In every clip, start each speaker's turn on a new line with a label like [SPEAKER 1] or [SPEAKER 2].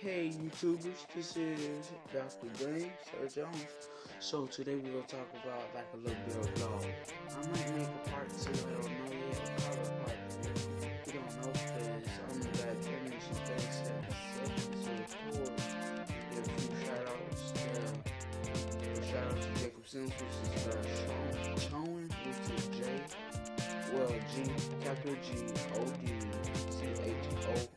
[SPEAKER 1] Hey YouTubers, this is Dr. Green, Sir Jones. So today we're gonna talk about like a little bit of law. I might make a part two, I don't know yet. Probably part three. We don't know because I only got 10 minutes and 37 seconds to record. Give a few shout outs. Uh, shout out to Jacob Sims, which is uh, Chowan, which is J. Well, G, capital G, O D, C H O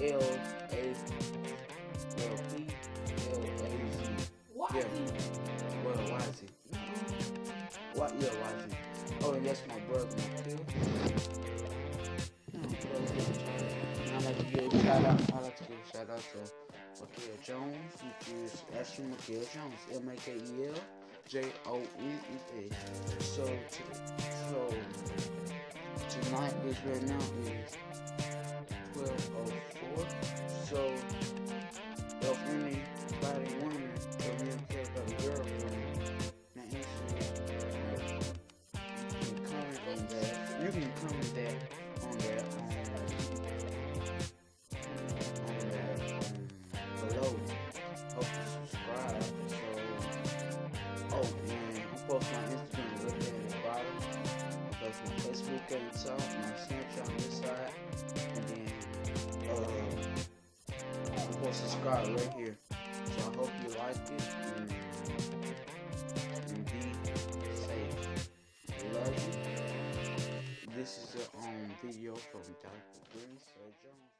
[SPEAKER 1] L A, well, P L A Z. Yeah. Well, why is it? What? Yeah, why is it? Oh, and that's my brother. I like to give a shout out. I like to give a shout out to Mikael Jones, which is actually Mikael Jones, M A K E L J O N E S. So, so tonight is right now is. So, if anybody if you care about a girlfriend, now answer you can comment on that. You can comment that on that um, on that um, below. Hope you subscribe. So, oh man, I'm posting on Instagram right there at the bottom. I my Facebook the top, my Snapchat Subscribe right here. So I hope you like it and, and be safe. Love you. This is a um video from Dr. Green Jones.